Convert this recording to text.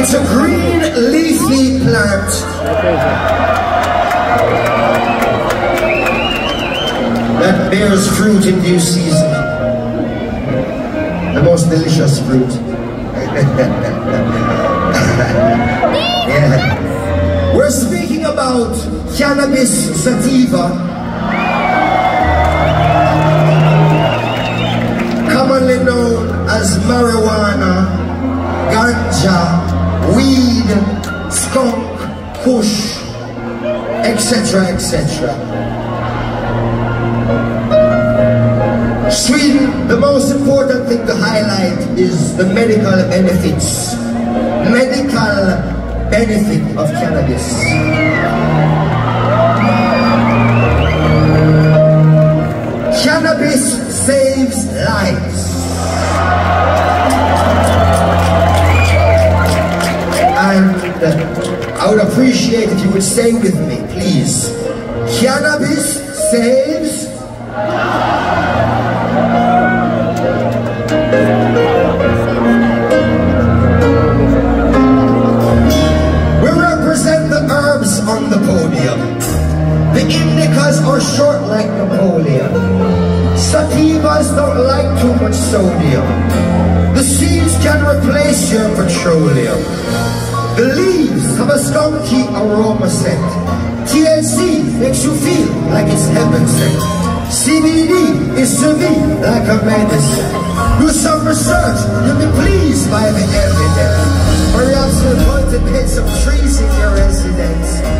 It's a green leafy plant. That bears fruit in due season. The most delicious fruit. yeah. We're speaking about cannabis sativa. Commonly known as marijuana, ganja, weed, skunk, kush, etc., etc. Sweden, the most important thing to highlight is the medical benefits. Medical benefit of cannabis. Cannabis saves lives. And I would appreciate if you would say with me, please. Cannabis saves We represent the herbs on the podium. The indicas are short like Napoleon. Sativas don't like too much sodium. The seeds can replace your petroleum. The leaves have a skunky aroma scent. THC makes you feel like it's heaven sent. CBD is to me like a medicine. Do some research, you'll be pleased by the evidence. Perhaps you'll cultivate some trees in your residence.